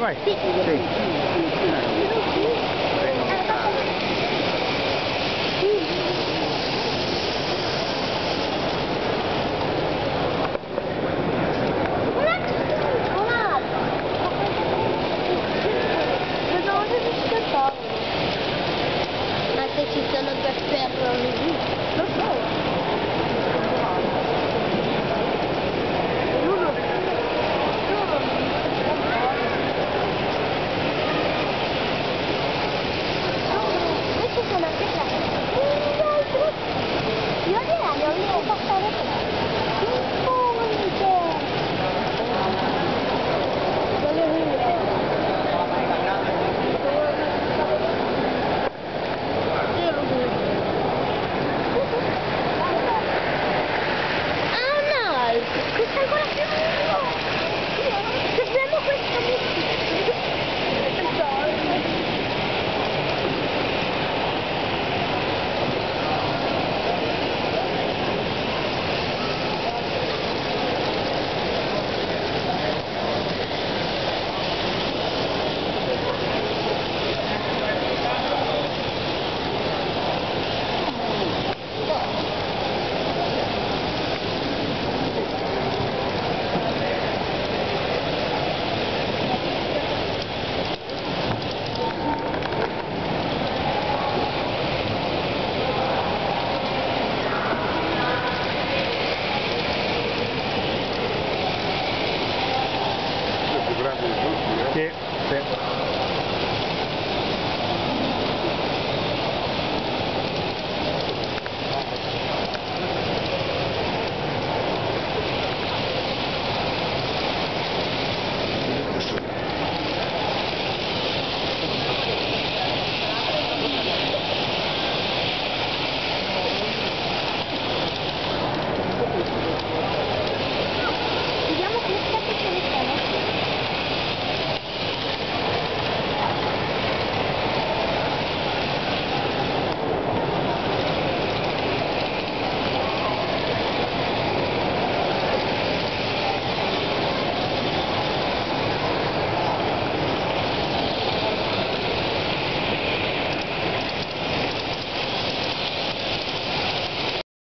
对，对，对，对，对。